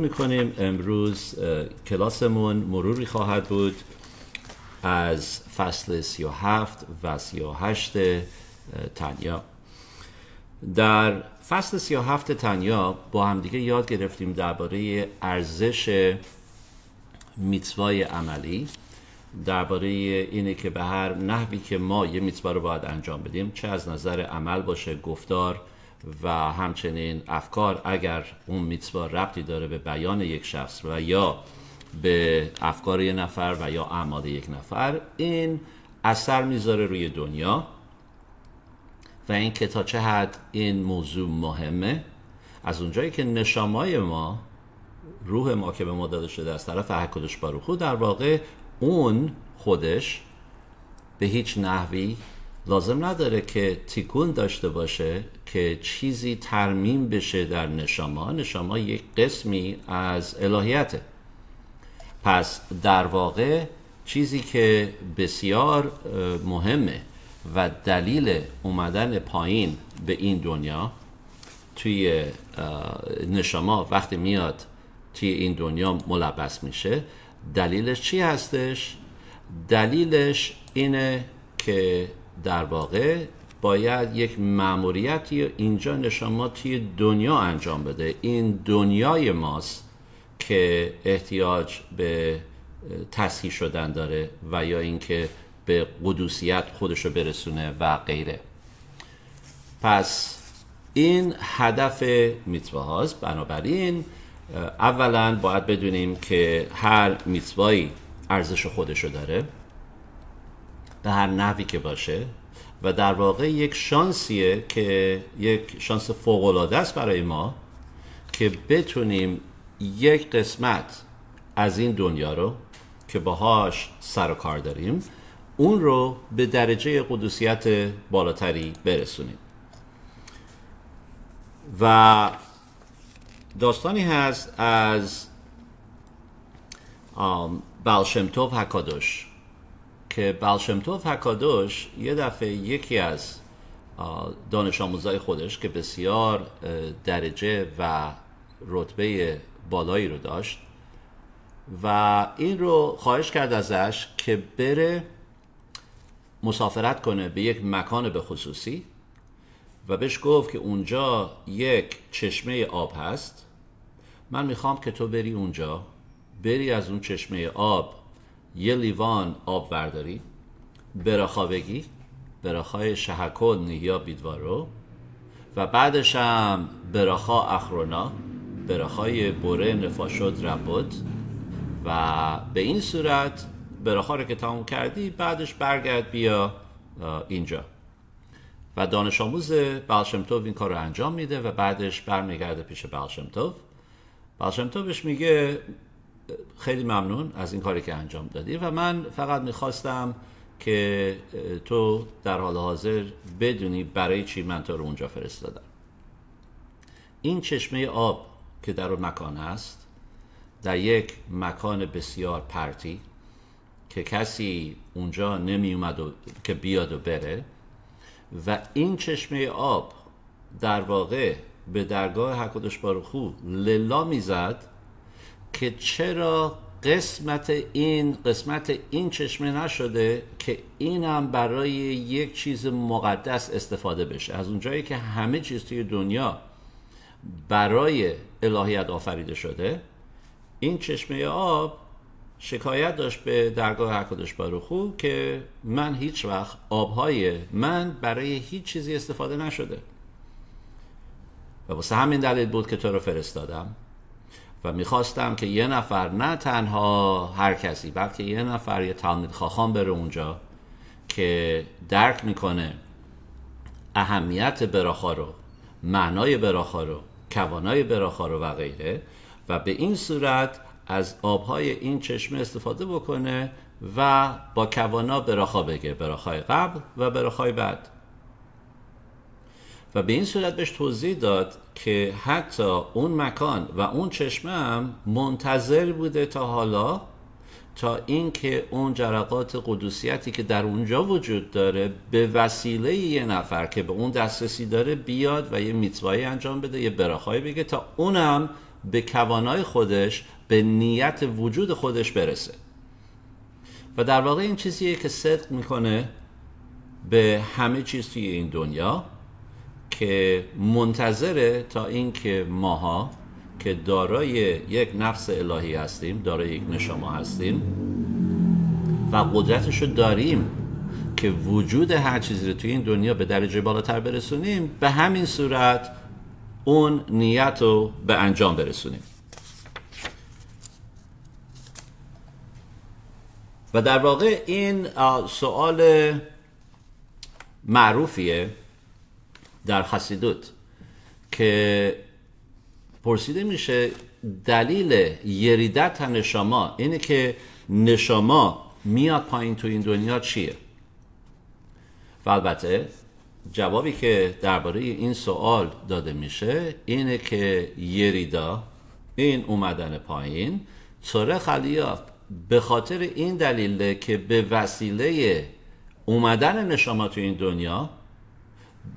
می‌کنیم. امروز کلاسمون مروری خواهد بود از فصل 37 و 38 تنیا. در فصل 37 تنیا با همدیگه یاد گرفتیم درباره ارزش میتوای عملی درباره اینه که به هر نحوی که ما یه میتوا رو باید انجام بدیم چه از نظر عمل باشه گفتار و همچنین افکار اگر اون میتوا ربطی داره به بیان یک شخص و یا به افکار یک نفر و یا اعمال یک نفر این اثر می‌ذاره روی دنیا و این که تا چه حد این موضوع مهمه. از اونجایی که نشامای ما روح ما که به ما داده شده از طرف حکدش باروخو در واقع اون خودش به هیچ نحوی لازم نداره که تیکون داشته باشه که چیزی ترمیم بشه در نشاما نشاما یک قسمی از الهیته پس در واقع چیزی که بسیار مهمه و دلیل اومدن پایین به این دنیا توی نشاما وقتی میاد توی این دنیا ملبس میشه دلیلش چی هستش؟ دلیلش اینه که در واقع باید یک معموریتی اینجا نشما توی دنیا انجام بده. این دنیای ماست که احتیاج به تصحیح شدن داره و یا اینکه به قدوسیت خودشو برسونه و غیره. پس این هدف میتوه هاست بنابراین اولا باید بدونیم که هر میتوایی ارزش خودشو داره. به هر نحوی که باشه و در واقع یک شانسیه که یک شانس فوقالعاده است برای ما که بتونیم یک قسمت از این دنیا رو که باهاش سر و کار داریم اون رو به درجه قدوسیت بالاتری برسونیم. و داستانی هست از بلشمتوف حکادوش. که بلشمتوف حکادوش یه دفعه یکی از دانش آموزای خودش که بسیار درجه و رتبه بالایی رو داشت و این رو خواهش کرد ازش که بره مسافرت کنه به یک مکان به خصوصی و بهش گفت که اونجا یک چشمه آب هست. من می‌خوام که تو بری اونجا بری از اون چشمه آب یه لیوان آب برداری براخا بگی براخای شهکل نییا بیدوارو. و بعدش هم براخا اخرونا براخای بره نفاشد ربود و به این صورت براخا رو که تموم کردی بعدش برگرد بیا اینجا. و دانش آموز بلشمتوف این کار رو انجام میده و بعدش برمیگرده پیش بلشمتوف. بلشمتوفش میگه خیلی ممنون از این کاری که انجام دادی و من فقط می‌خواستم که تو در حال حاضر بدونی برای چی من تو رو اونجا فرستادم. این چشمه آب که در اون مکان هست در یک مکان بسیار پرتی که کسی اونجا نمی اومد و که بیاد و بره و این چشمه آب در واقع به درگاه حکودش باروخو للا می‌زد که چرا قسمت این قسمت این چشمه نشده که اینم برای یک چیز مقدس استفاده بشه. از اونجایی که همه چیز توی دنیا برای الهیت آفریده شده این چشمه آب شکایت داشت به درگاه حکادش باروخو که من هیچ وقت آبهای من برای هیچ چیزی استفاده نشده. و واسه همین دلیل بود که تو رو فرستادم. و می‌خواستم که یه نفر نه تنها هر کسی بلکه یه نفر یه تلمید خواخان بره اونجا که درک می‌کنه اهمیت براخا رو معنای براخا رو کوانای براخا رو و غیره و به این صورت از آبهای این چشمه استفاده بکنه و با کوانا براخا بگه براخای قبل و براخای بعد. و به این صورت بهش توضیح داد که حتی اون مکان و اون چشمه هم منتظر بوده تا حالا تا اینکه اون جرقات قدوسیتی که در اونجا وجود داره به وسیله یه نفر که به اون دسترسی داره بیاد و یه میتوایی انجام بده یه براخایی بگه تا اونم به کوانای خودش به نیت وجود خودش برسه. و در واقع این چیزیه که صدق می‌کنه به همه چیز توی این دنیا. که منتظره تا اینکه ماها که دارای یک نفس الهی هستیم دارای یک نشما هستیم و قدرتش رو داریم که وجود هر چیزی رو توی این دنیا به درجه بالاتر برسونیم به همین صورت اون نیت رو به انجام برسونیم. و در واقع این سوال معروفیه در خسیدوت که پرسیده میشه دلیل یریدت نشما اینه که نشما میاد پایین تو این دنیا چیه؟ و البته جوابی که درباره این سوال داده میشه اینه که یریدا این اومدن پایین سوره خلیا به خاطر این دلیله که به وسیله اومدن نشما تو این دنیا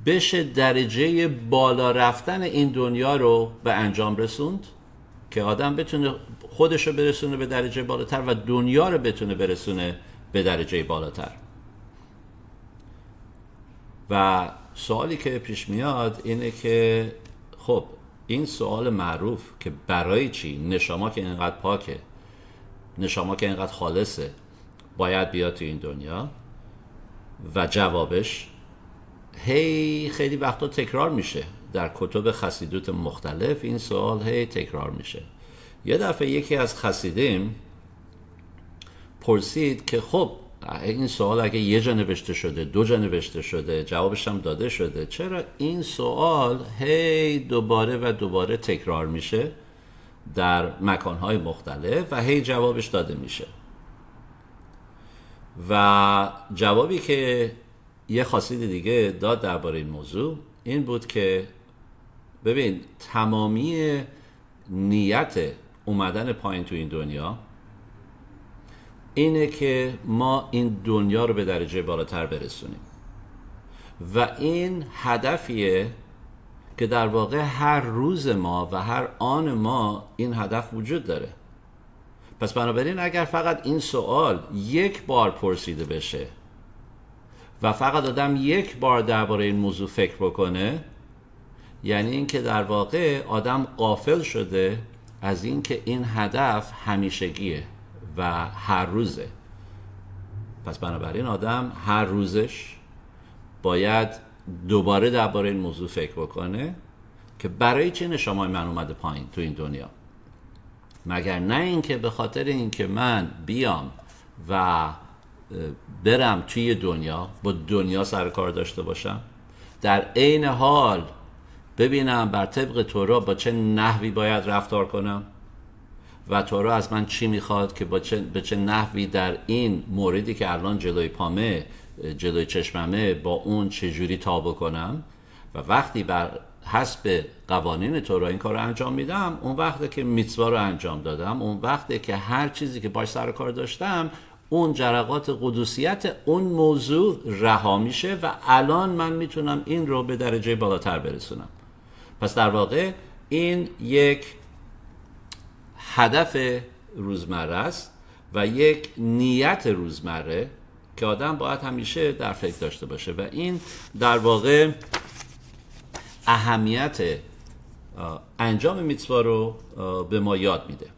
بشه درجه بالا رفتن این دنیا رو به انجام رسوند؟ که آدم بتونه خودش رو برسونه به درجه بالاتر و دنیا رو بتونه برسونه به درجه بالاتر. و سوالی که پیش میاد اینه که خب این سوال معروف که برای چی؟ نشما که اینقدر پاکه نشما که اینقدر خالصه باید بیاد تو این دنیا؟ و جوابش هی خیلی وقتا تکرار میشه در کتب خسیدوت مختلف این سوال هی تکرار میشه. یه دفعه یکی از خسیدیم پرسید که خب این سوال اگه یه جا نوشته شده دو جا نوشته شده جوابش هم داده شده چرا این سوال هی دوباره و دوباره تکرار میشه در مکانهای مختلف و هی جوابش داده میشه؟ و جوابی که یه خاصیت دیگه داد درباره این موضوع این بود که ببین تمامی نیت اومدن پایین تو این دنیا اینه که ما این دنیا رو به درجه بالاتر برسونیم. و این هدفیه که در واقع هر روز ما و هر آن ما این هدف وجود داره. پس بنابراین اگر فقط این سوال یک بار پرسیده بشه و فقط آدم یک بار درباره این موضوع فکر بکنه یعنی اینکه در واقع آدم قافل شده از اینکه این هدف همیشگیه و هر روزه. پس بنابراین آدم هر روزش باید دوباره درباره این موضوع فکر بکنه که برای چه نشمای من اومده پایین تو این دنیا؟ مگر نه اینکه به خاطر اینکه من بیام و برم توی دنیا با دنیا سر کار داشته باشم. در عین حال ببینم بر طبق تورا با چه نحوی باید رفتار کنم و تورا از من چی می‌خواد که با چه، به چه نحوی در این موردی که الان جلوی پامه جلوی چشممه با اون چجوری تا بکنم. و وقتی بر حسب قوانین تورا این کار رو انجام میدم اون وقتی که میتوا رو انجام دادم اون وقتی که هر چیزی که باش سر کار داشتم اون جرقات قدوسیت اون موضوع رها میشه و الان من می‌تونم این رو به درجه بالاتر برسونم. پس در واقع این یک هدف روزمره است و یک نیت روزمره که آدم باید همیشه در فکر داشته باشه و این در واقع اهمیت انجام میتوا رو به ما یاد میده.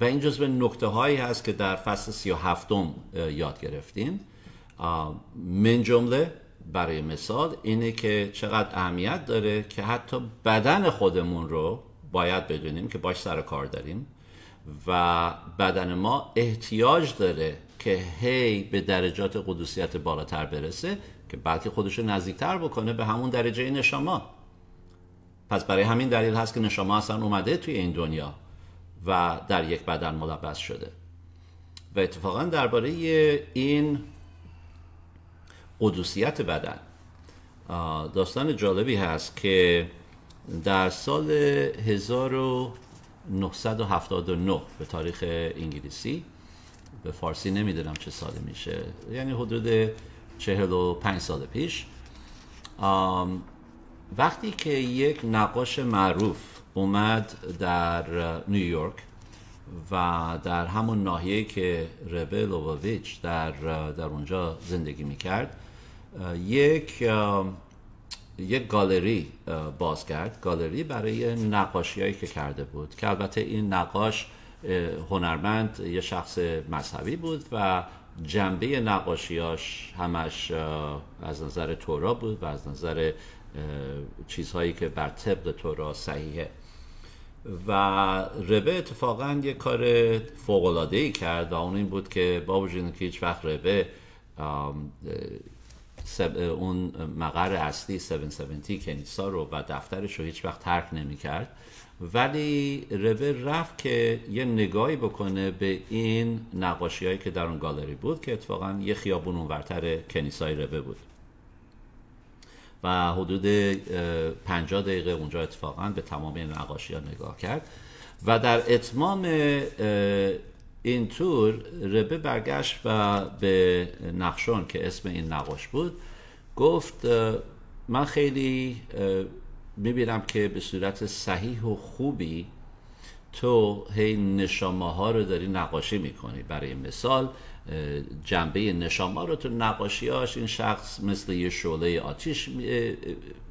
و این جزو نکته هایی هست که در فصل سی و هفتم یاد گرفتیم. من جمله برای مثال اینه که چقدر اهمیت داره که حتی بدن خودمون رو باید بدونیم که باش سر کار داریم و بدن ما احتیاج داره که هی به درجات قدوسیت بالاتر برسه که بلکه خودش رو نزدیکتر بکنه به همون درجه نشما پس برای همین دلیل هست که نشما اصلا اومده توی این دنیا. و در یک بدن ملبس شده. و اتفاقا درباره این قدوسیت بدن داستان جالبی هست که در سال 1979 به تاریخ انگلیسی به فارسی نمی‌دونم چه سالی میشه یعنی حدود 45 سال پیش وقتی که یک نقاش معروف اومد در نیویورک و در همون ناحیه که ربه لوباویچ در, در اونجا زندگی می‌کرد یک یک گالری باز کرد. گالری برای نقاشی هایی که کرده بود که البته این نقاش هنرمند یه شخص مذهبی بود و جنبه نقاشیاش همش از نظر تورا بود و از نظر چیزهایی که بر طبق تورا صحیحه. و ربه اتفاقا یه کار فوقلاده ای کرد و اون این بود که با وجود که هیچ وقت ربه اون مقر اصلی 770 کنیسا رو و دفترش رو هیچ وقت ترک نمی کرد ولی ربه رفت که یه نگاهی بکنه به این نقاشی هایی که در اون گالری بود که اتفاقا یه خیابون اونورتر کنیسای ربه بود. و حدود 50 دقیقه اونجا اتفاقا به تمام نقاشی ها نگاه کرد. و در اتمام این تور ربه برگشت و به نقشون که اسم این نقاش بود گفت من خیلی می‌بینم که به صورت صحیح و خوبی تو هی نشامه ها رو داری نقاشی می‌کنی. برای مثال جنبه نشامه رو تو نقاشیاش این شخص مثل یه شعله آتیش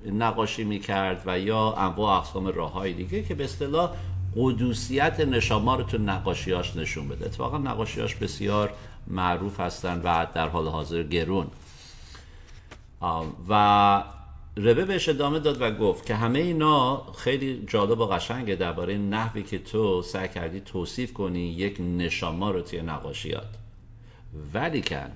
نقاشی می‌کرد و یا انواع اقسام راه های دیگه که به اصطلاح قدوسیت نشامه رو تو نقاشیاش نشون بده. اتفاقا نقاشیاش بسیار معروف هستن و در حال حاضر گرون. و ربه بهش ادامه داد و گفت که همه اینا خیلی جالب و قشنگه درباره نحوی که تو سعی کردی توصیف کنی یک نشاما رو توی نقاشیات ولی کن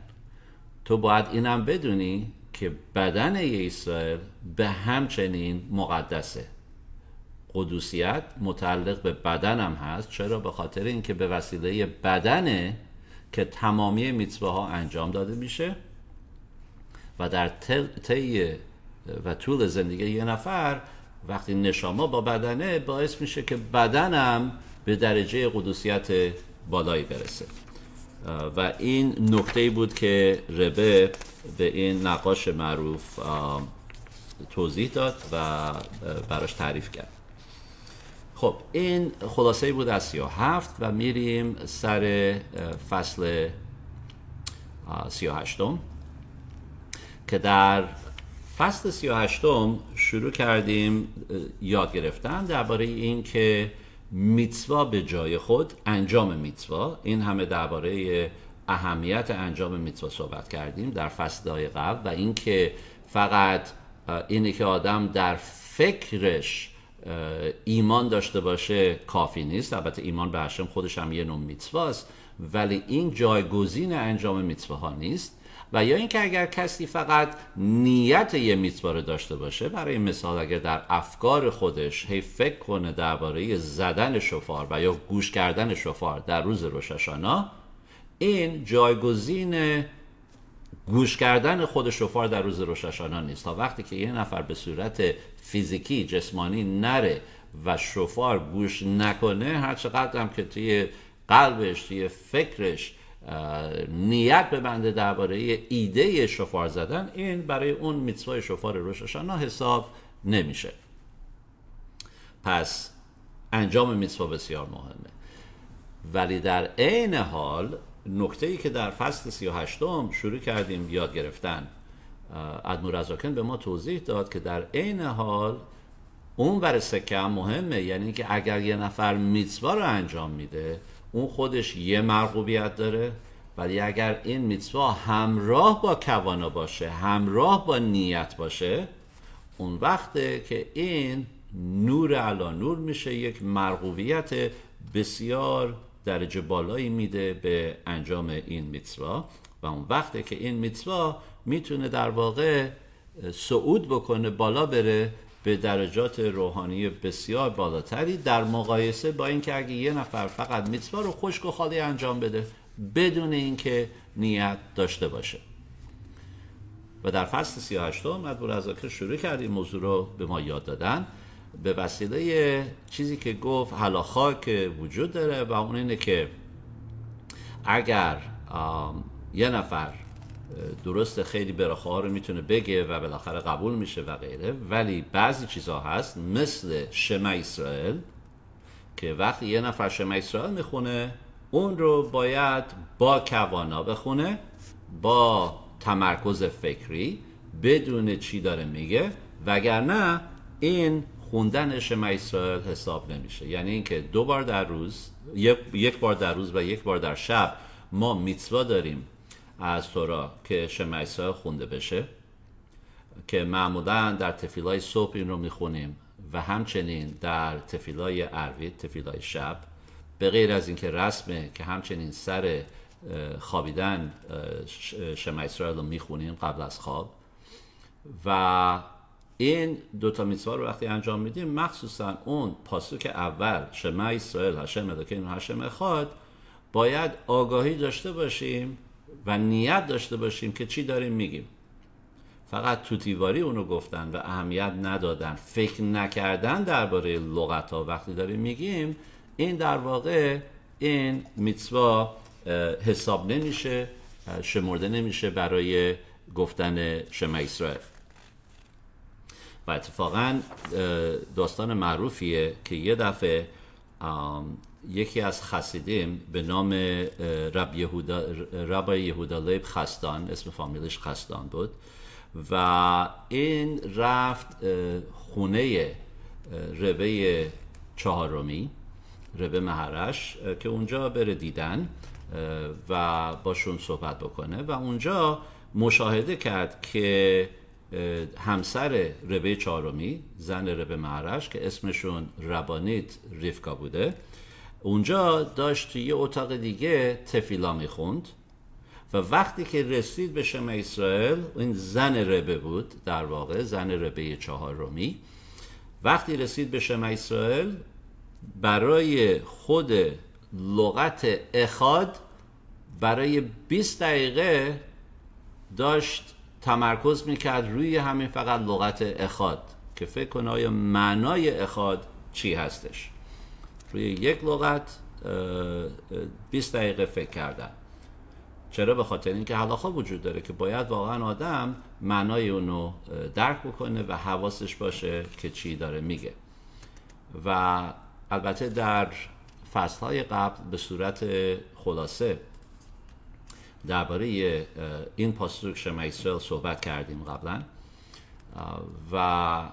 تو باید اینم بدونی که بدن اسرائیل به همچنین مقدسه. قدوسیت متعلق به بدنم هست. چرا؟ به خاطر اینکه به وسیله بدنه که تمامی میتوه ها انجام داده میشه و در طی و طول زندگی یه نفر وقتی نشاما با بدنه باعث میشه که بدنم به درجه قدوسیت بالایی برسه. و این نکته بود که ربه به این نقاش معروف توضیح داد و براش تعریف کرد. خب این خلاصه بود از سی هفت و میریم سر فصل سی و هشتم که در فصل سی و هشتم شروع کردیم یاد گرفتن درباره این که میتوا به جای خود انجام میتوا این همه درباره اهمیت انجام میتوا صحبت کردیم در فصل قبل و اینکه فقط اینه که آدم در فکرش ایمان داشته باشه کافی نیست. البته ایمان به هشم خودش هم یه نوع میتواست ولی این جایگزین انجام میتواها نیست. و یا اینکه اگر کسی فقط نیت یه میتوا رو داشته باشه برای مثال اگر در افکار خودش هی فکر کنه درباره زدن شفار و یا گوش کردن شفار در روز روششانا این جایگزین گوش کردن خود شفار در روز روششانا نیست. تا وقتی که یه نفر به صورت فیزیکی جسمانی نره و شفار گوش نکنه هر چقدر هم که توی قلبش توی فکرش نیت ببنده درباره ایده شفار زدن این برای اون میتوای شفار روششانا حساب نمیشه. پس انجام میتوا بسیار مهمه. ولی در عین حال نکته ای که در فصل 38 شروع کردیم یاد گرفتن ادمور ازاکن به ما توضیح داد که در عین حال اون بر سکه هم مهمه یعنی که اگر یه نفر میتوا رو انجام میده اون خودش یه مرغوبیت داره ولی اگر این میتوا همراه با کوانا باشه همراه با نیت باشه اون وقته که این نور علا نور میشه یک مرغوبیت بسیار درجه بالایی میده به انجام این میتوا و اون وقته که این میتوا می‌تونه در واقع صعود بکنه بالا بره به درجات روحانی بسیار بالاتری در مقایسه با اینکه اگه یه نفر فقط میتوا رو خشک و خالی انجام بده بدون اینکه نیت داشته باشه. و در فصل 38 مدبور از شروع کردیم موضوع رو به ما یاد دادن به وسیله چیزی که گفت حلاخا که وجود داره و اون اینه که اگر یه نفر درست خیلی براخه ها رو می‌تونه بگه و بالاخره قبول میشه و غیره ولی بعضی چیزها هست مثل شما اسرائیل که وقتی یه نفر شما اسرائیل می‌خونه اون رو باید با کوانا بخونه با تمرکز فکری بدون چی داره میگه وگرنه این خوندن شما اسرائیل حساب نمیشه. یعنی اینکه دو بار در روز یک بار در روز و یک بار در شب ما میتوا داریم از تورا که اسرائیل خونده بشه که معمولا در تفیلای صبح این رو می‌خونیم و همچنین در تفیلای عروید تفیلای شب به غیر از اینکه رسمه که همچنین سر خوابیدن شما اسرائیل رو می‌خونیم قبل از خواب. و این دوتا میتوا رو وقتی انجام میدیم مخصوصا اون پاسوک اول شما اسرائیل هشم الکین و هشم اخاد باید آگاهی داشته باشیم و نیت داشته باشیم که چی داریم میگیم. فقط توتیواری اونو گفتن و اهمیت ندادن. فکر نکردن درباره لغت ها وقتی داریم میگیم این در واقع این میتوا حساب نمیشه شمرده نمیشه برای گفتن شما اسرائیل. و اتفاقا داستان معروفیه که یه دفعه یکی از خسیدیم به نام رب یهودا رب یهودا لیب خستان اسم فامیلش خستان بود و این رفت خونه ربه چهارمی ربه مهرش که اونجا بره دیدن و باشون صحبت بکنه و اونجا مشاهده کرد که همسر ربه چهارمی زن ربه معرش که اسمشون ربانیت ریفکا بوده اونجا داشت توی یه اتاق دیگه تفیلا می‌خوند و وقتی که رسید به شما اسرائیل این زن ربه بود در واقع زن ربه چهارمی وقتی رسید به شما اسرائیل برای خود لغت اخاد برای 20 دقیقه داشت تمرکز می‌کرد روی همین فقط لغت اخاد که فکر کنه آیا معنای اخاد چی هستش. روی یک لغت 20 دقیقه فکر کردن. چرا؟ به خاطر اینکه حلاخا وجود داره که باید واقعا آدم معنای اونو درک بکنه و حواسش باشه که چی داره میگه. و البته در فصلهای قبل به صورت خلاصه درباره این پاسوک شما صحبت کردیم قبلا؟ و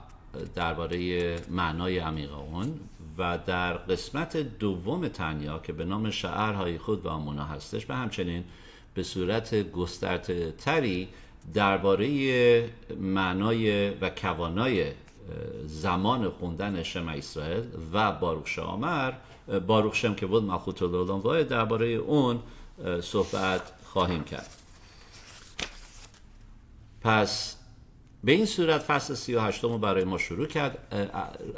درباره معنای عمیق اون و در قسمت دوم تنیا که به نام شعرهای خود و آمونا هستش و همچنین به صورت گسترت تری درباره معنای و کوانای زمان خوندن شما اسرائیل و باروخ شامر باروخ شم که بود مخوط الالان درباره اون صحبت خواهیم کرد. پس به این صورت فصل 38 رو برای ما شروع کرد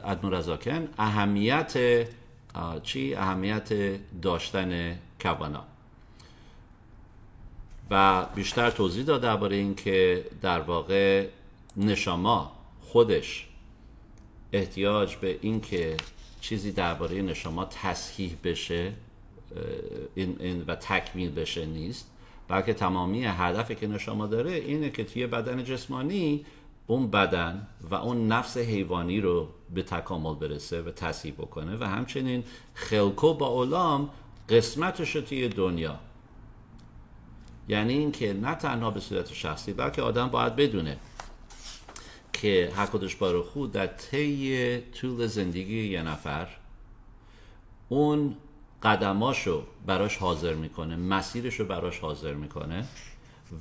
ادمو رزاکن اهمیت چی؟ اهمیت داشتن کوانا. و بیشتر توضیح داد درباره این که در واقع نشاما خودش احتیاج به این که چیزی درباره نشاما تصحیح بشه این, این و تکمیل بشه نیست. بلکه تمامی هدفی که نشما داره اینه که توی بدن جسمانی اون بدن و اون نفس حیوانی رو به تکامل برسه و تصیب بکنه و همچنین خلکو با اولام قسمتش توی دنیا. یعنی اینکه نه تنها به صورت شخصی بلکه آدم باید بدونه که حکودش بارو خود در طی طول زندگی یه نفر اون قدماشو براش حاضر می‌کنه مسیرشو براش حاضر می‌کنه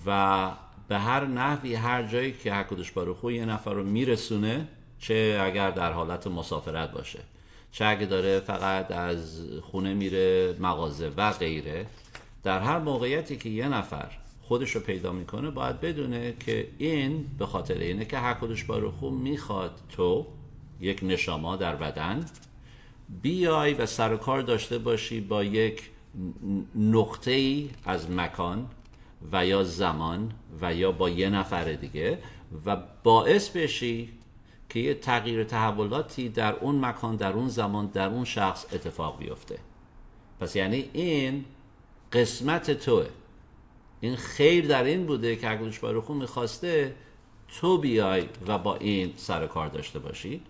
و به هر نحوی هر جایی که حکودش بارو یه نفر رو میرسونه چه اگر در حالت مسافرت باشه. چه اگه داره فقط از خونه میره مغازه و غیره. در هر موقعیتی که یه نفر خودش رو پیدا می‌کنه باید بدونه که این به خاطر اینه که حکودش بارو می‌خواد تو یک نشاما در بدن بیای و سر کار داشته باشی با یک نقطه ای از مکان. و یا زمان و یا با یه نفر دیگه و باعث بشی که یه تغییر تحولاتی در اون مکان در اون زمان در اون شخص اتفاق بیفته. پس یعنی این قسمت توه. این خیر در این بوده که اگلوش باروخو می‌خواسته تو بیای و با این سر کار داشته باشی.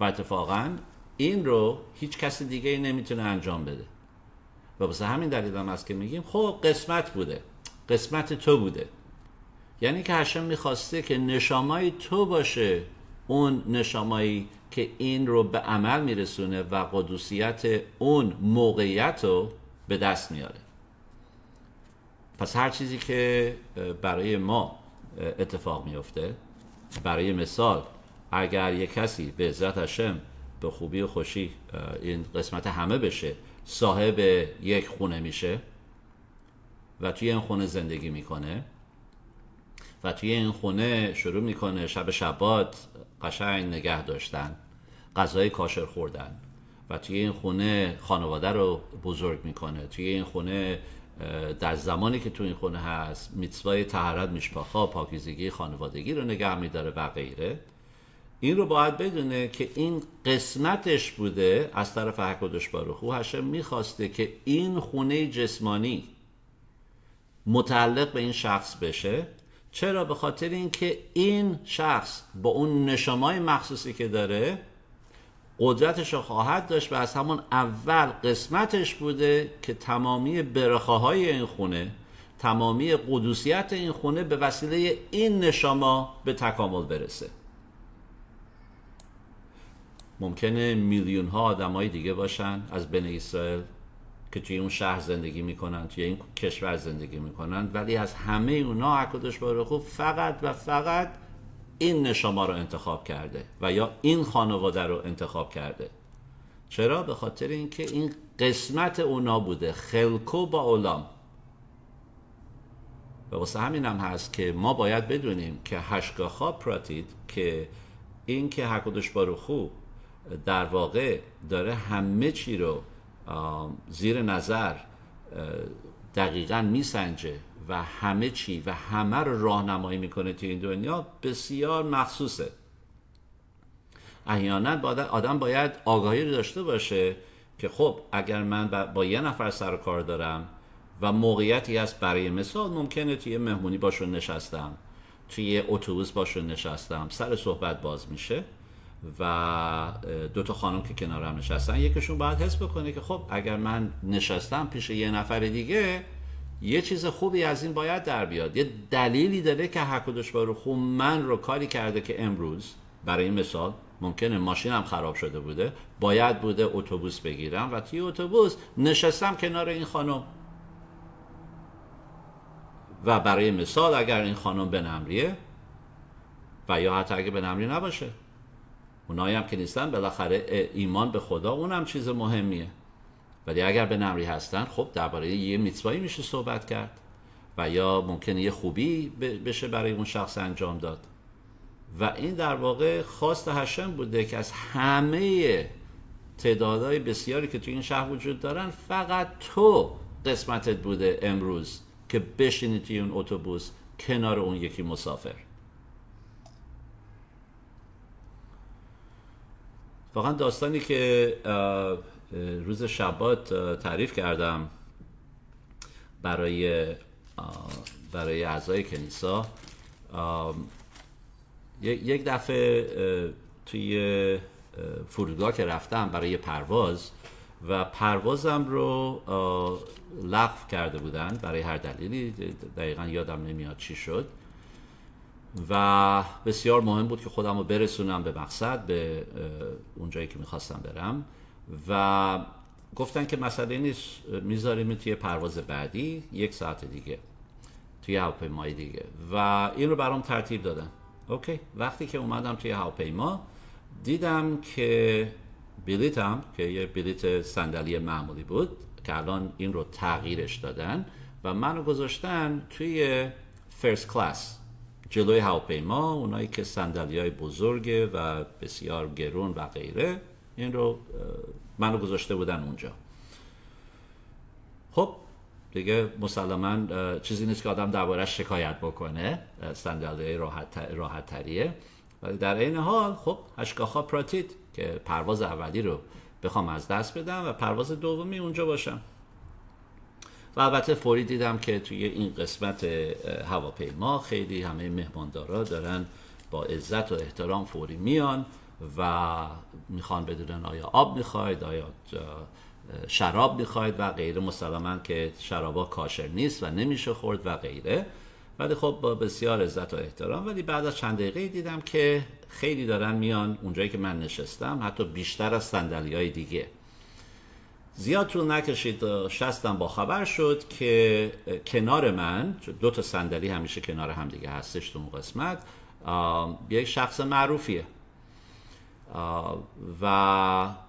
و اتفاقا این رو هیچ کس دیگه نمی‌تونه انجام بده. و واسه همین دلیل هم است که میگیم خب قسمت بوده. قسمت تو بوده. یعنی که هشم می‌خواسته که نشامای تو باشه اون نشامایی که این رو به عمل میرسونه و قدوسیت اون موقعیت رو به دست میاره. پس هر چیزی که برای ما اتفاق میفته برای مثال اگر یک کسی به عزت هشم به خوبی و خوشی این قسمت همه بشه صاحب یک خونه میشه و توی این خونه زندگی می‌کنه. و توی این خونه شروع می‌کنه شب شبات قشنگ نگه داشتن غذای کاشر خوردن. و توی این خونه خانواده رو بزرگ می‌کنه. توی این خونه در زمانی که تو این خونه هست میتوای تهرت میشپاخا پاکیزگی خانوادگی رو نگه میداره و غیره. این رو باید بدونه که این قسمتش بوده از طرف حکودش باروخو هشم می‌خواسته که این خونه جسمانی متعلق به این شخص بشه. چرا؟ به خاطر اینکه این شخص با اون نشمای مخصوصی که داره قدرتش رو خواهد داشت و از همون اول قسمتش بوده که تمامی برخه های این خونه تمامی قدوسیت این خونه به وسیله این نشما به تکامل برسه. ممکنه میلیون ها آدم دیگه باشن از بن اسرائیل. که توی اون شهر زندگی می‌کنن توی این کشور زندگی می‌کنن. ولی از همه اونا حکودش خوب فقط و فقط این نشما رو انتخاب کرده و یا این خانواده رو انتخاب کرده. چرا؟ به خاطر اینکه این قسمت اونا بوده. خلکو با اولام. و واسه همین هم هست که ما باید بدونیم که هشگاخا پراتید که این که حکودش خوب در واقع داره همه چی رو زیر نظر دقیقا میسنجه و همه چی و همه رو راهنمایی می‌کنه تو این دنیا بسیار مخصوصه. احیانا آدم باید آگاهی داشته باشه که خب اگر من با یه نفر سر و کار دارم و موقعیتی هست برای مثال ممکنه توی مهمونی باشون نشستم توی اتوبوس باشون نشستم سر صحبت باز میشه. و دو تا خانم که کنارم نشستن یکیشون باید حس بکنه که خب اگر من نشستم پیش یه نفر دیگه یه چیز خوبی از این باید در بیاد. یه دلیلی داره که حق و خوب من رو کاری کرده که امروز برای این مثال ممکنه ماشینم خراب شده بوده باید بوده اتوبوس بگیرم. و توی اتوبوس نشستم کنار این خانم. و برای مثال اگر این خانم به نمریه و یا حتی اگه به نمری نباشه. اونایی هم که نیستن بالاخره ایمان به خدا اونم چیز مهمیه. ولی اگر به نمری هستن خب درباره یه میتوایی میشه صحبت کرد و یا ممکنه یه خوبی بشه برای اون شخص انجام داد. و این در واقع خواست هشم بوده که از همه تعدادهای بسیاری که توی این شهر وجود دارن فقط تو قسمتت بوده امروز که بشینی توی اون اتوبوس کنار اون یکی مسافر. واقعا داستانی که روز شبات تعریف کردم برای برای اعضای کنیسا یک دفعه توی فرودگاه که رفتم برای پرواز و پروازم رو لغو کرده بودن برای هر دلیلی دقیقا یادم نمیاد چی شد. و بسیار مهم بود که خودم رو برسونم به مقصد به اونجایی که می‌خواستم برم. و گفتن که مسئله نیست می‌ذاریم توی پرواز بعدی یک ساعت دیگه توی هواپیمای دیگه. و این رو برام ترتیب دادن. اوکی. وقتی که اومدم توی هواپیما دیدم که بلیتم که یه بلیت صندلی معمولی بود که الان این رو تغییرش دادن و منو گذاشتن توی فرست کلاس جلوی هواپیما اونایی که صندلی های بزرگه و بسیار گرون و غیره این رو منو گذاشته بودن اونجا. خب دیگه مسلما چیزی نیست که آدم دربارش شکایت بکنه صندلی راحت, راحت تریه ولی در این حال خب هشگاخا پراتید که پرواز اولی رو بخوام از دست بدم و پرواز دومی اونجا باشم. و البته فوری دیدم که توی این قسمت هواپیما خیلی همه مهماندارا دارن با عزت و احترام فوری میان و می‌خوان بدونن آیا آب می‌خواید آیا شراب می‌خواید و غیره. مسلما که شرابا کاشر نیست و نمیشه خورد و غیره. ولی خب با بسیار عزت و احترام. ولی بعد از چند دقیقه دیدم که خیلی دارن میان اونجایی که من نشستم حتی بیشتر از سندلی های دیگه. زیاد طول نکشید شستم با خبر شد که کنار من دو تا صندلی همیشه کنار هم دیگه هستش تو قسمت یک شخص معروفیه. و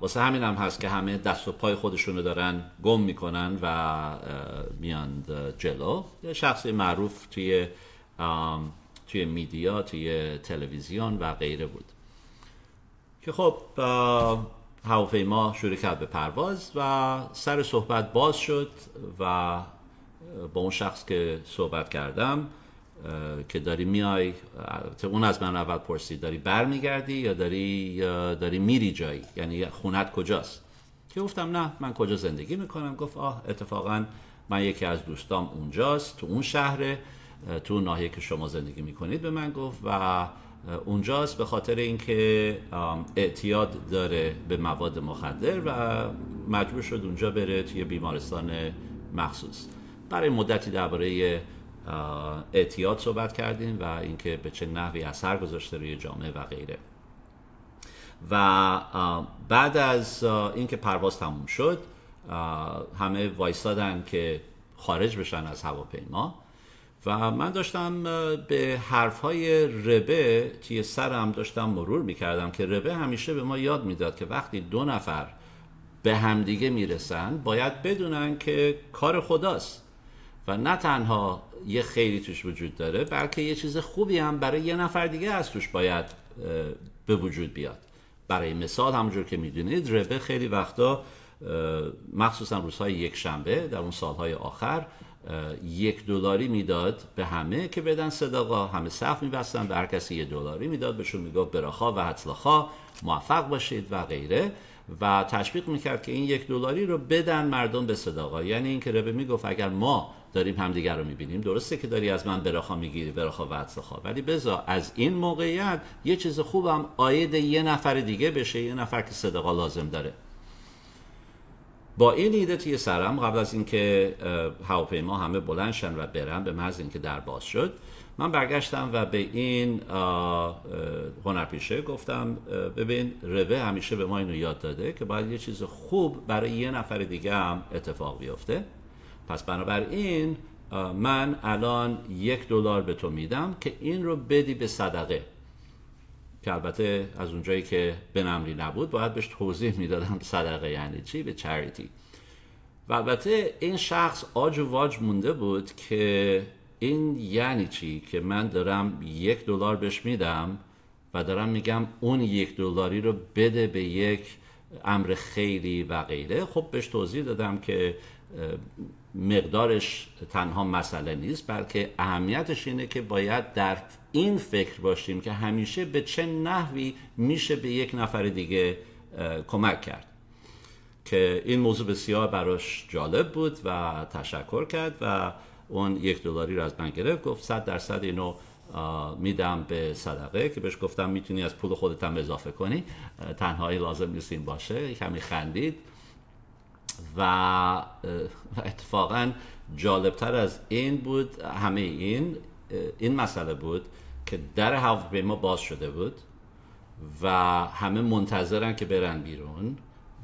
واسه همین هم هست که همه دست و پای خودشونو دارن گم می‌کنن و میاند جلو. یه شخصی معروف توی توی میدیا توی تلویزیون و غیره بود. که خب هواپیما شروع کرد به پرواز و سر صحبت باز شد و با اون شخص که صحبت کردم که داری میای اون از من اول پرسید داری برمیگردی یا داری یا داری میری جایی؟ یعنی خونت کجاست؟ که گفتم نه من کجا زندگی می‌کنم؟ گفت آه اتفاقا من یکی از دوستام اونجاست تو اون شهره تو ناحیه که شما زندگی می‌کنید به من گفت و اونجاست به خاطر اینکه اعتیاد داره به مواد مخدر و مجبور شد اونجا بره توی بیمارستان مخصوص. برای مدتی درباره اعتیاد صحبت کردیم و اینکه به چه نحوی اثر گذاشته روی جامعه و غیره. و بعد از اینکه پرواز تموم شد همه وایستادن که خارج بشن از هواپیما. و من داشتم به حرفهای ربه توی سرم داشتم مرور می‌کردم که ربه همیشه به ما یاد می‌داد که وقتی دو نفر به همدیگه می‌رسن باید بدونن که کار خداست. و نه تنها یه خیلی توش وجود داره بلکه یه چیز خوبی هم برای یه نفر دیگه از توش باید به وجود بیاد. برای مثال همونجور که می‌دونید ربه خیلی وقتا مخصوصا روزهای یک شنبه در اون سالهای آخر یک دلاری می‌داد به همه که بدن صداقا همه صف میبستن به هر کسی یک دلاری می‌داد بهشون می‌گفت براخا و حتلخا موفق باشید و غیره. و تشویق می‌کرد که این یک دلاری رو بدن مردم به صداقا یعنی اینکه ربه می‌گفت اگر ما داریم همدیگر رو می‌بینیم درسته که داری از من براخا می‌گیری براخا و حتلخا. ولی بذار از این موقعیت یه چیز خوبم آید یه نفر دیگه بشه یه نفر که صداقا لازم داره. با این ایده توی سرم قبل از اینکه هواپیما همه بلندشن و برن به محض اینکه در باز شد من برگشتم و به این هنرپیشه گفتم ببین روه همیشه به ما اینو یاد داده که باید یه چیز خوب برای یه نفر دیگه هم اتفاق بیفته. پس بنابراین من الان یک دلار به تو میدم که این رو بدی به صدقه. که البته از اونجایی که به نمری نبود باید بهش توضیح می‌دادم صدقه یعنی چی؟ به چریتی. و البته این شخص آج و واج مونده بود که این یعنی چی؟ که من دارم یک دلار بهش میدم و دارم میگم اون یک دلاری رو بده به یک امر خیلی و غیره. خب بهش توضیح دادم که مقدارش تنها مسئله نیست بلکه اهمیتش اینه که باید در این فکر باشیم که همیشه به چه نحوی میشه به یک نفر دیگه کمک کرد. که این موضوع بسیار براش جالب بود و تشکر کرد و اون یک دلاری رو از من گرفت. گفت صد درصد اینو میدم به صدقه که بهش گفتم می‌تونی از پول خودت هم اضافه کنی. تنهایی لازم نیست این باشه. کمی خندید. و اتفاقا جالبتر از این بود همه این این مسئله بود که در هواپیما باز شده بود و همه منتظرن که برن بیرون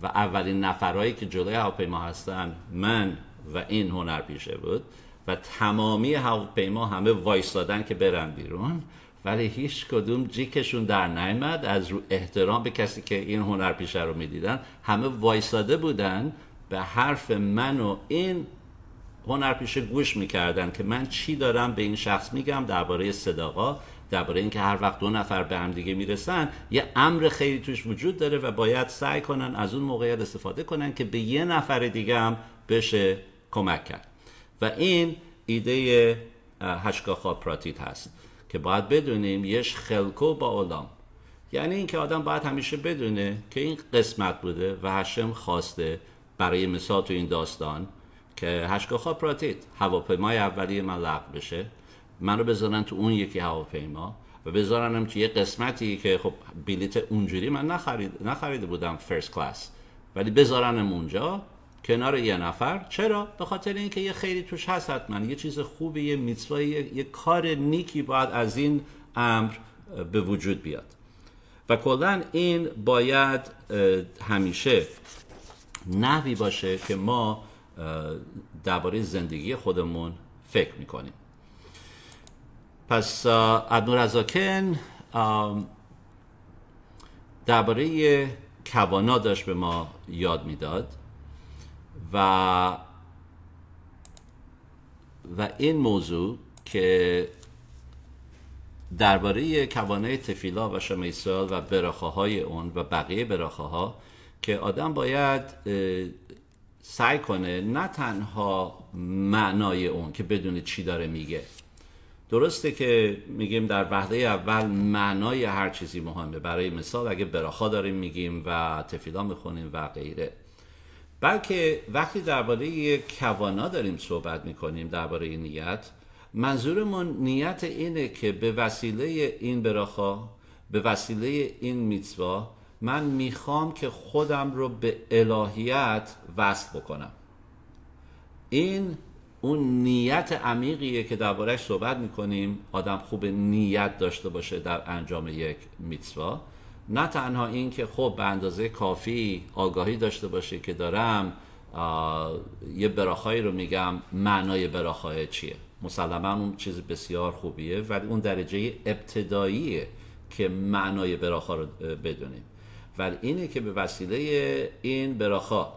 و اولین نفرهایی که جلوی هواپیما هستن من و این هنر پیشه بود و تمامی هواپیما همه وایستادن که برن بیرون ولی هیچ کدوم جیکشون در نیامد. از رو احترام به کسی که این هنر پیشه رو می‌دیدن همه وایستاده بودن به حرف من و این هنرپیشه گوش می‌کردن که من چی دارم به این شخص میگم درباره صداقا درباره اینکه هر وقت دو نفر به هم دیگه می‌رسن یه امر خیلی توش وجود داره و باید سعی کنن از اون موقعیت استفاده کنن که به یه نفر دیگه هم بشه کمک کرد. و این ایده هشگاه خواب پراتیت هست که باید بدونیم یش خلکو با اولام یعنی اینکه آدم باید همیشه بدونه که این قسمت بوده و هشم خواسته برای مثال تو این داستان که هشگاه پراتید هواپیمای اولیه من لغو بشه. من رو بذارن تو اون یکی هواپیما و بذارنم تو یه قسمتی که خب بلیت اونجوری من نخرید نخریده بودم فرست کلاس ولی بذارنم اونجا کنار یه نفر. چرا؟ به خاطر اینکه یه خیلی توش هست حتما. یه چیز خوبی یه میتوایی یه،, یه کار نیکی باید از این امر به وجود بیاد. و کلا این باید همیشه نحوی باشه که ما درباره زندگی خودمون فکر می‌کنیم. پس ادنور ازاکن درباره کوانا داشت به ما یاد می‌داد و و این موضوع که درباره کوانه تفیلا و شمیسال و براخه های اون و بقیه براخه ها که آدم باید سعی کنه نه تنها معنای اون که بدون چی داره میگه. درسته که میگیم در وحده اول معنای هر چیزی مهمه. برای مثال اگه براخا داریم میگیم و تفیلا می‌خونیم و غیره. بلکه وقتی درباره کوانا داریم صحبت می‌کنیم درباره نیت منظورمون نیت اینه که به وسیله این براخا به وسیله این میتوا من می‌خوام که خودم رو به الهیت وصل بکنم. این اون نیت عمیقیه که دربارهش صحبت می‌کنیم. آدم خوب نیت داشته باشه در انجام یک میتوا نه تنها این که خب به اندازه کافی آگاهی داشته باشه که دارم یه براخایی رو میگم. معنای براخای چیه؟ مسلما اون چیز بسیار خوبیه ولی اون درجه ابتداییه که معنای براخا رو بدونیم. ولی اینه که به وسیله این براخا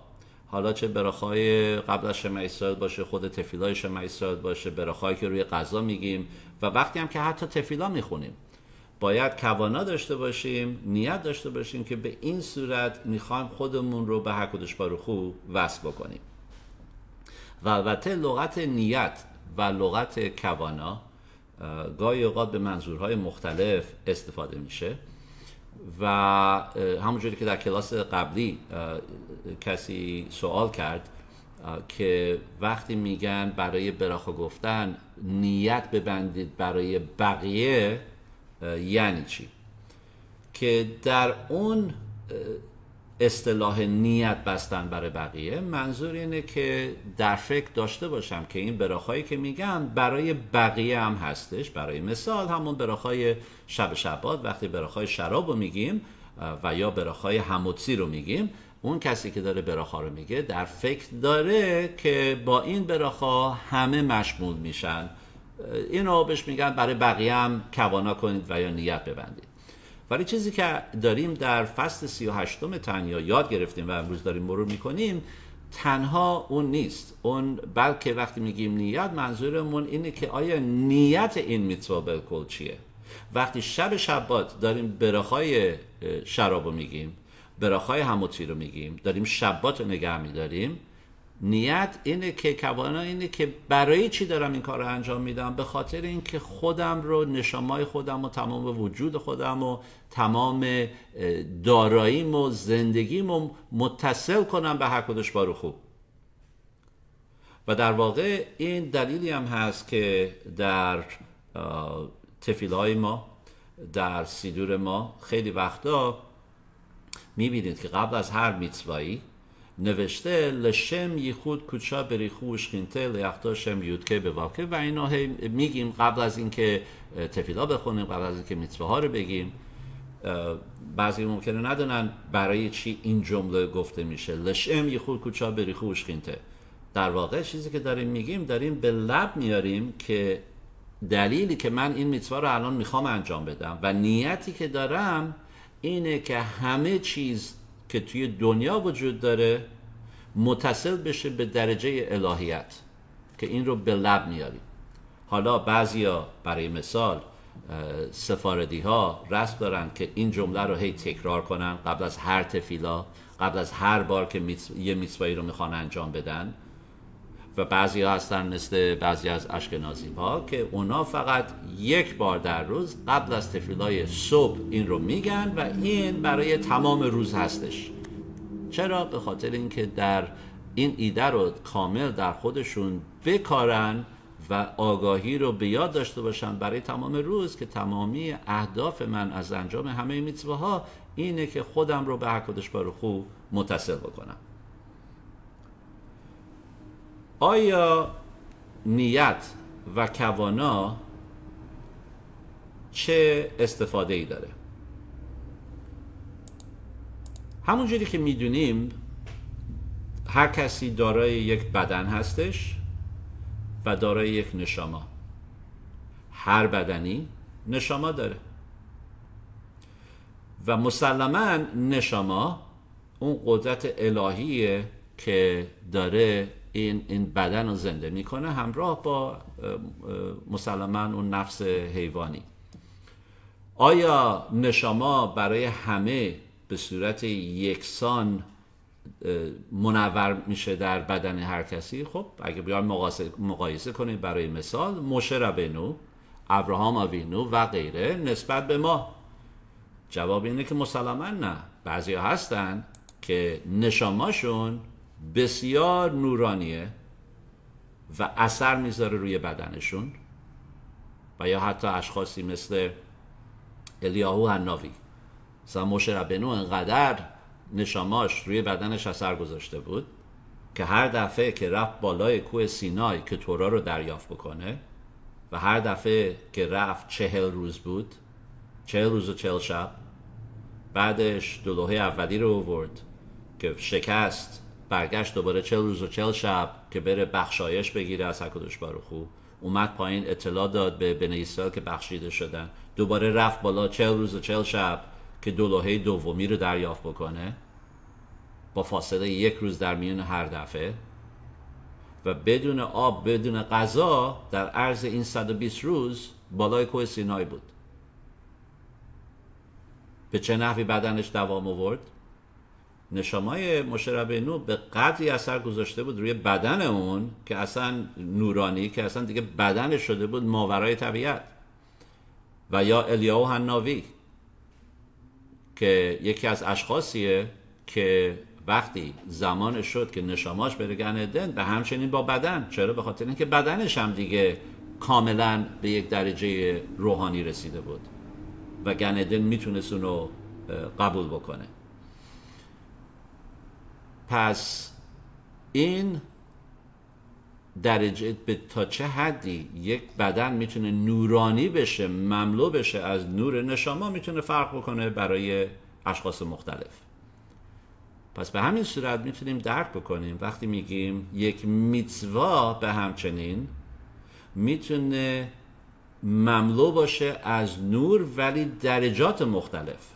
حالا چه براخای قبل از شمع باشه خود تفیلای شمع باشه براخایی که روی غذا میگیم و وقتی هم که حتی تفیلا می‌خونیم باید کوانا داشته باشیم نیت داشته باشیم که به این صورت می‌خوایم خودمون رو به حکودش باروخو وصل بکنیم. و البته لغت نیت و لغت کوانا گاهی اوقات به منظورهای مختلف استفاده میشه. و همونجوری که در کلاس قبلی کسی سوال کرد که وقتی میگن برای براخا گفتن نیت ببندید برای بقیه یعنی چی؟ که در اون اصطلاح نیت بستن برای بقیه منظور اینه که در فکر داشته باشم که این براخایی که میگم برای بقیه هم هستش. برای مثال همون براخای شب شبات وقتی براخای شراب رو میگیم و یا براخای هموتسی رو میگیم اون کسی که داره براخا رو میگه در فکر داره که با این براخا همه مشمول میشن. اینو بهش میگن برای بقیه هم کوانا کنید و یا نیت ببندید. ولی چیزی که داریم در فصل سی و هشتم تنیا یاد گرفتیم و امروز داریم مرور می‌کنیم تنها اون نیست. اون بلکه وقتی میگیم نیت منظورمون اینه که آیا نیت این میتوا بالکل چیه؟ وقتی شب شبات داریم براخای شراب رو میگیم براخای هموتی رو میگیم داریم شبات رو نگه میداریم نیت اینه که کوانا اینه که برای چی دارم این کار رو انجام میدم؟ به خاطر اینکه خودم رو نشامای خودم و تمام وجود خودم و تمام داراییم و زندگیم رو متصل کنم به حکودش بارو خوب. و در واقع این دلیلی هم هست که در تفیل ما در سیدور ما خیلی وقتا می‌بینید که قبل از هر میتوایی نوشته لشم یخود کوچا بریخو اشخینته لیختا شم یودکه به واقع و اینا میگیم قبل از اینکه تفیلا بخونیم قبل از اینکه میتوه ها رو بگیم. بعضی ممکنه ندونن برای چی این جمله گفته میشه. لشم یخود کوچا بریخو اشخینته در واقع چیزی که داریم میگیم داریم به لب میاریم که دلیلی که من این میتوا رو الان می‌خوام انجام بدم و نیتی که دارم اینه که همه چیز که توی دنیا وجود داره متصل بشه به درجه الهیت که این رو به لب میاریم. حالا بعضیا برای مثال سفاردی ها رسم دارن که این جمله رو هی تکرار کنن قبل از هر تفیلا قبل از هر بار که یه میتوایی رو می‌خوان انجام بدن. و بعضی ها هستن مثل بعضی از اشکنازی ها که اونا فقط یک بار در روز قبل از تفیلای صبح این رو میگن و این برای تمام روز هستش چرا؟ به خاطر اینکه در این ایده رو کامل در خودشون بکارن و آگاهی رو به یاد داشته باشن برای تمام روز که تمامی اهداف من از انجام همه میتوه ها اینه که خودم رو به حکادش بارخو متصل بکنم آیا نیت و کوانا چه استفاده ای داره همونجوری که می‌دونیم هر کسی دارای یک بدن هستش و دارای یک نشاما. هر بدنی نشاما داره. و مسلما نشاما اون قدرت الهیه که داره این, این بدن رو زنده می‌کنه همراه با مسلما اون نفس حیوانی. آیا نشاما برای همه به صورت یکسان منور میشه در بدن هر کسی؟ خب اگه بیان مقایسه کنیم برای مثال موشه ربنو ابراهام آوینو و غیره نسبت به ما. جواب اینه که مسلما نه. بعضی هستن که نشاماشون بسیار نورانیه و اثر می‌ذاره روی بدنشون و یا حتی اشخاصی مثل الیاهو هنناوی مثلا موشه ربنو انقدر نشاماش روی بدنش اثر گذاشته بود که هر دفعه که رفت بالای کوه سینای که تورا رو دریافت بکنه و هر دفعه که رفت چهل روز بود چهل روز و چهل شب بعدش دلوه اولی رو آورد که شکست برگشت دوباره چهل روز و چهل شب که بره بخشایش بگیره از حکودش بارخو اومد پایین اطلاع داد به بنی اسرائیل که بخشیده شدن. دوباره رفت بالا چهل روز و چهل شب که دلوهه دومی رو دریافت بکنه. با فاصله یک روز در میون هر دفعه. و بدون آب بدون غذا در عرض این 120 روز بالای کوه سینای بود. به چه نحوی بدنش دوام آورد؟ نشامای مشربه نو به قدری اثر گذاشته بود روی بدن اون که اصلا نورانی که اصلا دیگه بدن شده بود ماورای طبیعت. و یا الیاو هنناوی که یکی از اشخاصیه که وقتی زمان شد که نشاماش بره گندن به همچنین با بدن. چرا؟ به خاطر اینکه بدنش هم دیگه کاملا به یک درجه روحانی رسیده بود. و گندن می‌تونست اونو قبول بکنه. پس این درجه به تا چه حدی یک بدن می‌تونه نورانی بشه مملو بشه از نور نشاما می‌تونه فرق بکنه برای اشخاص مختلف. پس به همین صورت می‌تونیم درک بکنیم. وقتی میگیم یک میتوا به همچنین می‌تونه مملو باشه از نور ولی درجات مختلف.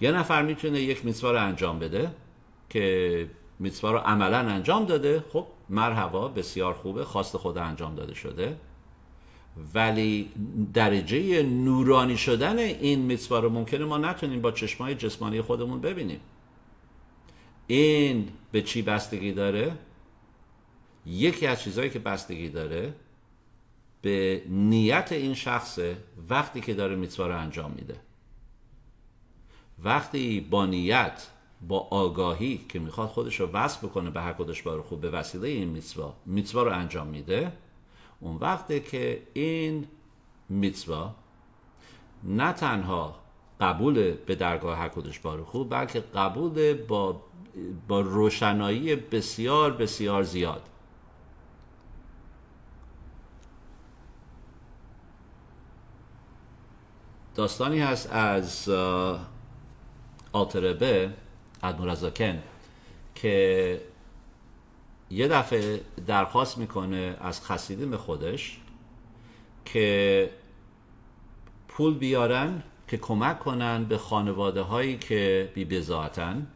یه نفر می‌تونه یک میتوا رو انجام بده. که میتوا رو عملا انجام داده. خب مرحبا بسیار خوبه. خواست خود انجام داده شده. ولی درجه نورانی شدن این میتوا رو ممکنه ما نتونیم با چشمای جسمانی خودمون ببینیم. این به چی بستگی داره؟ یکی از چیزهایی که بستگی داره به نیت این شخصه وقتی که داره میتوا رو انجام میده. وقتی با نیت با آگاهی که می‌خواد خودش رو وصل بکنه به حق بار خوب به وسیله این میتوا میتوا رو انجام میده اون وقته که این میتوا نه تنها قبول به درگاه حق بار خوب بلکه قبول با با روشنایی بسیار بسیار زیاد. داستانی هست از آتربه. ادمورزاکن که یه دفعه درخواست می‌کنه از خسیدیم خودش که پول بیارن که کمک کنن به خانواده هایی که بی بزاعتن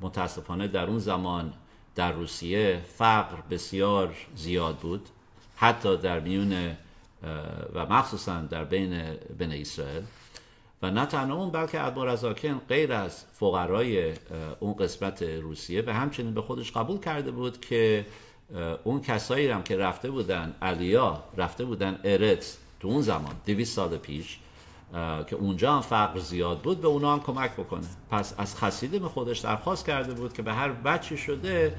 متاسفانه در اون زمان در روسیه فقر بسیار زیاد بود حتی در میون و مخصوصا در بین بین اسرائیل. و نه تنها اون بلکه ادمار ازاکن غیر از فقرای اون قسمت روسیه به همچنین به خودش قبول کرده بود که اون کسایی هم که رفته بودن علیا رفته بودن ارت تو اون زمان دویست سال پیش که اونجا هم فقر زیاد بود به اونا هم کمک بکنه. پس از خسیدم خودش درخواست کرده بود که به هر بچه شده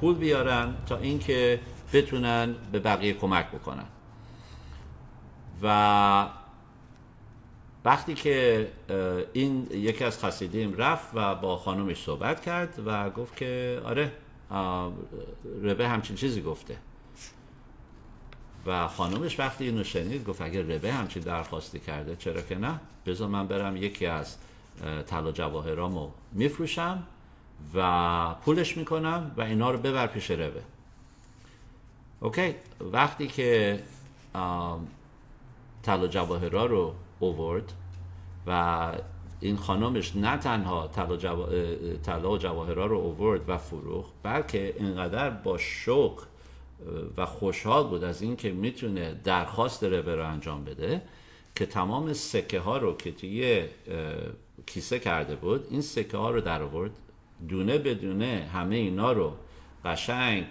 پول بیارن تا اینکه بتونن به بقیه کمک بکنن. و وقتی که این یکی از خسیدیم رفت و با خانمش صحبت کرد و گفت که آره ربه همچین چیزی گفته. و خانمش وقتی اینو شنید گفت اگر ربه همچین درخواستی کرده چرا که نه؟ بذار من برم یکی از طلا جواهرامو میفروشم و پولش می‌کنم و اینا رو ببر پیش ربه. اوکی؟ وقتی که طلا جواهرا رو اوورد و این خانمش نه تنها طلا و جواهرا رو اوورد و فروخت بلکه اینقدر با شوق و خوشحال بود از اینکه می‌تونه درخواست ربه رو انجام بده که تمام سکه ها رو که توی کیسه کرده بود این سکه ها رو در آورد. دونه به دونه همه اینا رو قشنگ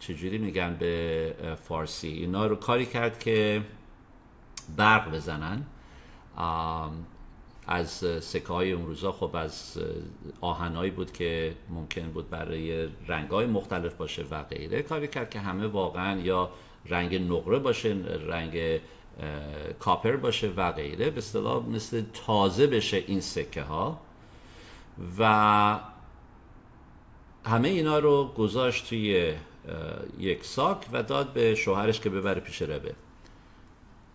چجوری میگن به فارسی؟ اینا رو کاری کرد که برق بزنن. از سکه های اون روزا خب از آهنایی بود که ممکن بود برای رنگ های مختلف باشه و غیره. کاری کرد که همه واقعا یا رنگ نقره باشه رنگ کاپر باشه و غیره. به اصطلاح مثل تازه بشه این سکه ها. و همه اینا رو گذاشت توی یک ساک و داد به شوهرش که ببره پیش ربه.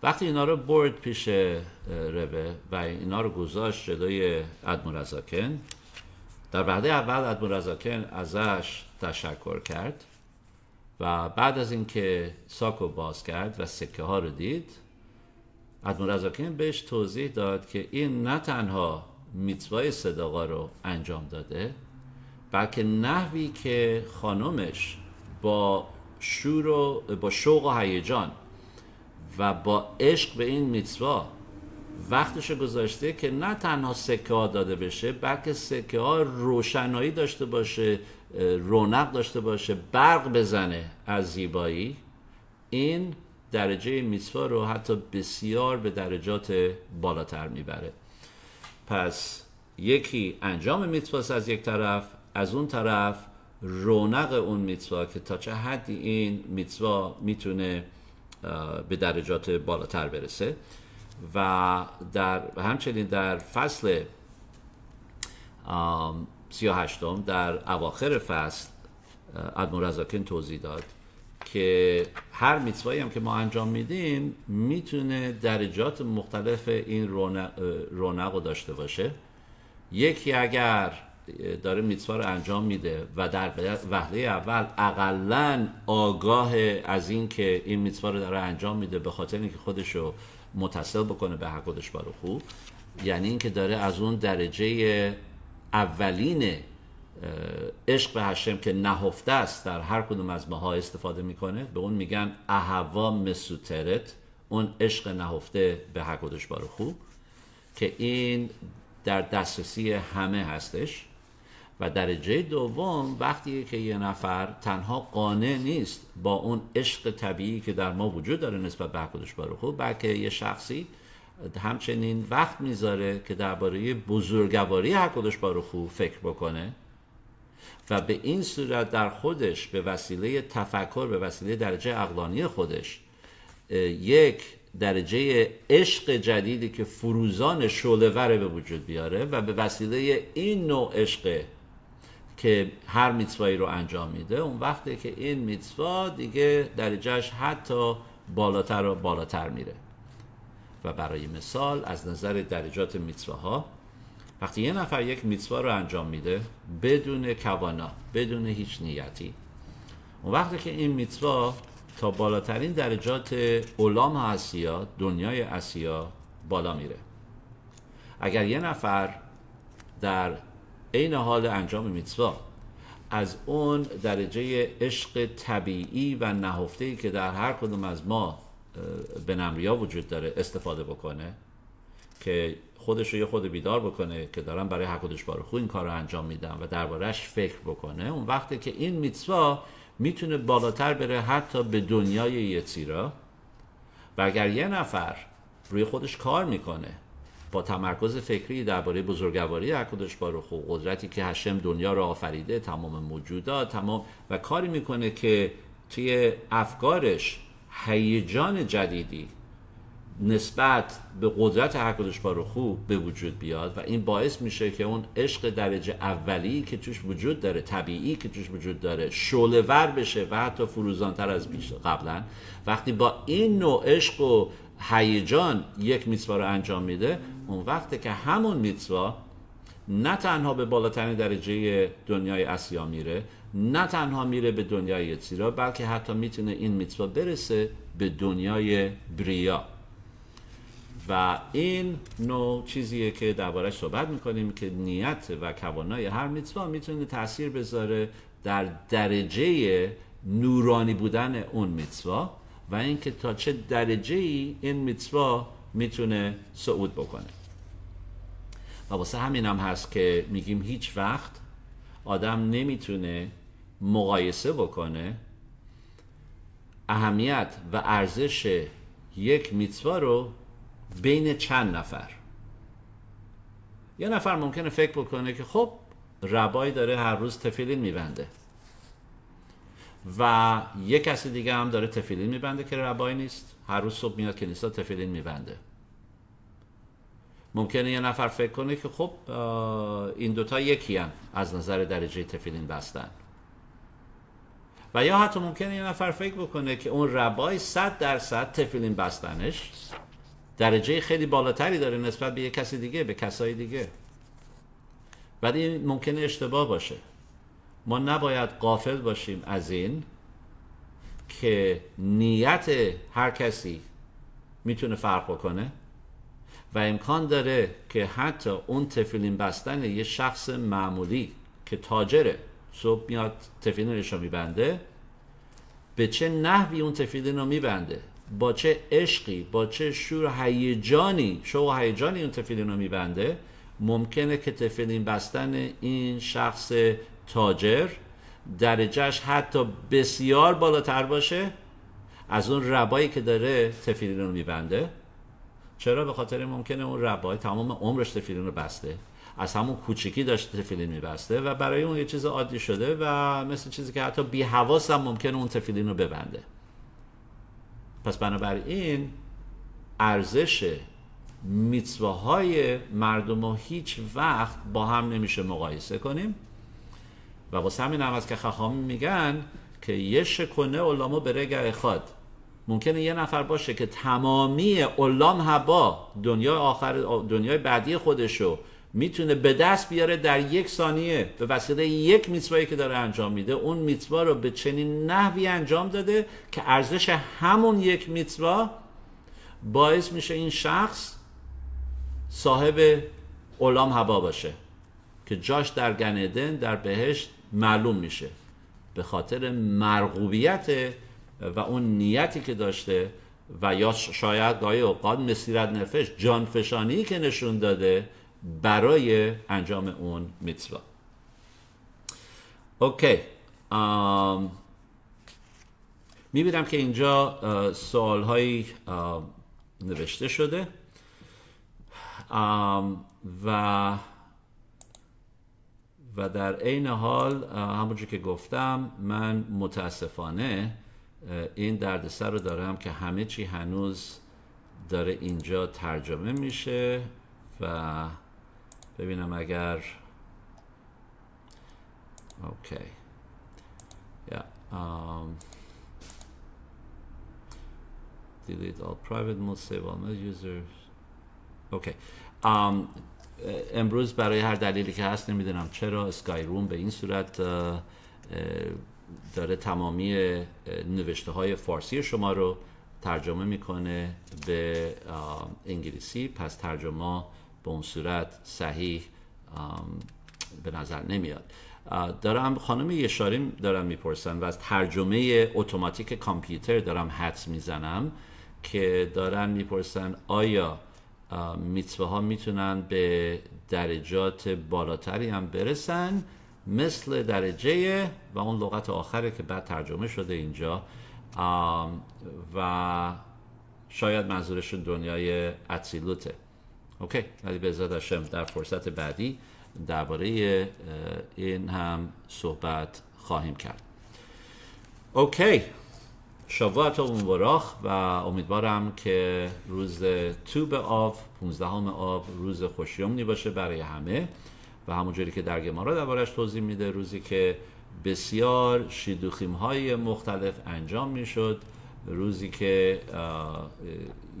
وقتی اینا رو برد پیش ربه و اینا رو گذاشت جلوی ادمون در وعده اول ادمون ازش تشکر کرد و بعد از اینکه ساکو باز کرد و سکه ها رو دید ادمون بهش توضیح داد که این نه تنها میتوای صداقا رو انجام داده بلکه نحوی که خانمش با شور و با شوق و هیجان و با عشق به این میتوا وقتش گذاشته که نه تنها سکه ها داده بشه بلکه سکه ها روشنایی داشته باشه رونق داشته باشه برق بزنه از زیبایی. این درجه میتوا رو حتی بسیار به درجات بالاتر می‌بره. پس یکی انجام میتواست از یک طرف از اون طرف رونق اون میتوا که تا چه حدی این میتوا می‌تونه به درجات بالاتر برسه. و در همچنین در فصل سی هشتم در اواخر فصل ادمو رزاکن توضیح داد که هر میتوایی هم که ما انجام میدیم می‌تونه درجات مختلف این رونق رو داشته باشه. یکی اگر داره میتوا رو انجام میده و در وهله اول اقلا آگاه از این که این میتوا رو داره انجام میده به خاطر اینکه خودش رو متصل بکنه به حقودش بارو خوب یعنی اینکه داره از اون درجه اولین عشق به هشم که نهفته است در هر کدوم از ماها استفاده می‌کنه به اون میگن اهوا مسوترت اون عشق نهفته به حقودش بارو خوب که این در دسترسی همه هستش. و درجه دوم وقتی که یه نفر تنها قانع نیست با اون عشق طبیعی که در ما وجود داره نسبت به حقودش خوب بلکه یه شخصی همچنین وقت می‌ذاره که درباره بزرگواری حقودش خوب فکر بکنه و به این صورت در خودش به وسیله تفکر به وسیله درجه اقلانی خودش یک درجه عشق جدیدی که فروزان شعله به وجود بیاره و به وسیله این نوع عشق که هر میتوایی رو انجام میده اون وقتی که این میتوا دیگه درجهش حتی بالاتر و بالاتر میره. و برای مثال از نظر درجات میتواها وقتی یه نفر یک میتوا رو انجام میده بدون کوانا بدون هیچ نیتی اون وقتی که این میتوا تا بالاترین درجات علام اسیا دنیای اسیا بالا میره. اگر یه نفر در عین حال انجام میتوا از اون درجه عشق طبیعی و نهفته که در هر کدوم از ما به نمریا وجود داره استفاده بکنه که خودش رو یه خود بیدار بکنه که دارم برای حق بار خود این کار رو انجام میدم و دربارهش فکر بکنه اون وقتی که این میتوا می‌تونه بالاتر بره حتی به دنیای یتیرا و اگر یه نفر روی خودش کار می‌کنه تمرکز فکری درباره بزرگواری حکودش باروخ و قدرتی که هشم دنیا را آفریده تمام موجودات تمام و کاری می‌کنه که توی افکارش هیجان جدیدی نسبت به قدرت حکودش باروخو به وجود بیاد و این باعث میشه که اون عشق درجه اولی که توش وجود داره طبیعی که توش وجود داره شعله ور بشه و حتی فروزانتر از پیش قبلا. وقتی با این نوع عشق و هیجان یک میتوا رو انجام میده اون وقته که همون میتوا نه تنها به بالاترین درجه دنیای اسیا میره نه تنها میره به دنیای یتیرا بلکه حتی می‌تونه این میتوا برسه به دنیای بریا. و این نوع چیزیه که دربارش صحبت می‌کنیم که نیت و کوانای هر میتوا می‌تونه تاثیر بذاره در درجه نورانی بودن اون میتوا و اینکه تا چه درجه ای این میتوا می‌تونه صعود بکنه. و واسه همین هم هست که میگیم هیچ وقت آدم نمی‌تونه مقایسه بکنه اهمیت و ارزش یک میتوا رو بین چند نفر. یه نفر ممکنه فکر بکنه که خب ربای داره هر روز تفیلین میبنده. و یه کسی دیگه هم داره تفیلین میبنده که ربای نیست. هر روز صبح میاد کنیسا تفیلین میبنده. ممکنه یه نفر فکر کنه که خب این دوتا یکی هم از نظر درجه تفیلین بستن. و یا حتی ممکنه یه نفر فکر بکنه که اون ربای صد درصد تفیلین بستنش درجه خیلی بالاتری داره نسبت به یه کسی دیگه به کسای دیگه. ولی ممکنه اشتباه باشه. ما نباید قافل باشیم از این که نیت هر کسی می‌تونه فرق بکنه. و امکان داره که حتی اون تفیلین بستن یه شخص معمولی که تاجره صبح میاد تفیلینش رو میبنده به چه نحوی اون تفیلین رو میبنده؟ با چه عشقی با چه شور هیجانی شو هیجانی اون تفیلین رو میبنده؟ ممکنه که تفیلین بستن این شخص تاجر درجهش حتی بسیار بالاتر باشه از اون ربایی که داره تفیلین رو میبنده؟ چرا؟ به خاطر ممکنه اون ربای تمام عمرش تفیلین رو بسته. از همون کوچیکی داشته تفیلین میبسته و برای اون یه چیز عادی شده و مثل چیزی که حتی بی حواس هم ممکنه اون تفیلین رو ببنده. پس بنابراین ارزش میتواهای مردم رو هیچ وقت با هم نمیشه مقایسه کنیم. و واسه همین هم از که خخامی میگن که یه شکنه علامو به اخاد ممکنه یه نفر باشه که تمامی علام هبا دنیای آخر دنیای بعدی خودشو می‌تونه به دست بیاره در یک ثانیه به وسیله یک میتوایی که داره انجام میده. اون میتوا رو به چنین نحوی انجام داده که ارزش همون یک میتوا باعث میشه این شخص صاحب علام هوا باشه که جاش در گندن در بهشت معلوم میشه. به خاطر مرغوبیت و اون نیتی که داشته و یا شاید گاهی اوقات مسیرت نفش جانفشانی که نشون داده برای انجام اون میتوا اوکی. می‌بینم که اینجا سوال هایی نوشته شده. و و در عین حال همونجور که گفتم من متاسفانه این دردسر رو دارم که همه چی هنوز داره اینجا ترجمه میشه و ببینم اگر اوکی. یا delete all private mode save all users. اوکی امروز برای هر دلیلی که هست نمی‌دونم چرا اسکای روم به این صورت داره تمامی نوشته های فارسی شما رو ترجمه می‌کنه به انگلیسی. پس ترجمه به اون صورت صحیح به نظر نمیاد. دارم خانم یشاریم دارم می‌پرسن و از ترجمه اتوماتیک کامپیوتر دارم حدس می‌زنم که دارن می‌پرسن آیا میتوه ها می‌تونن به درجات بالاتری هم برسن؟ مثل درجه و اون لغت آخره که بعد ترجمه شده اینجا و شاید منظورش دنیای اتسیلوته اوکی ولی به در فرصت بعدی درباره این هم صحبت خواهیم کرد. اوکی شبات مبارخ و امیدوارم که روز توب آب 15 آب روز خوشیومنی باشه برای همه. و همونجوری که در گمارا دربارش توضیح میده روزی که بسیار شیدوخیم های مختلف انجام می‌شد روزی که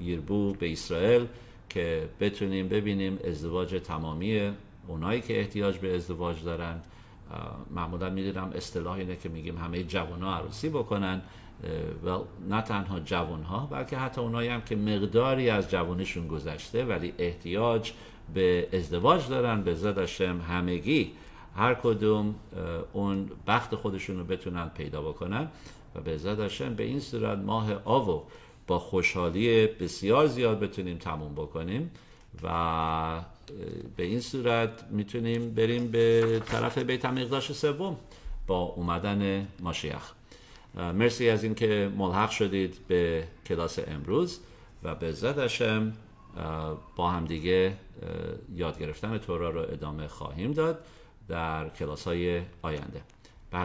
یربو به اسرائیل که بتونیم ببینیم ازدواج تمامی اونایی که احتیاج به ازدواج دارن. معمولا می‌دونم اصطلاح اینه که میگیم همه جوان ها عروسی بکنن. و نه تنها جوان ها بلکه حتی اونایی هم که مقداری از جوانشون گذشته ولی احتیاج به ازدواج دارن به زدشم همگی. هر کدوم اون بخت خودشون رو بتونن پیدا بکنن و به زدشم به این صورت ماه آوو با خوشحالی بسیار زیاد بتونیم تموم بکنیم و به این صورت می‌تونیم بریم به طرف بیت مقداش سوم با اومدن ماشیخ. مرسی از اینکه ملحق شدید به کلاس امروز و به زدشم با هم دیگه یاد گرفتن تورا رو ادامه خواهیم داد در کلاس های آینده. به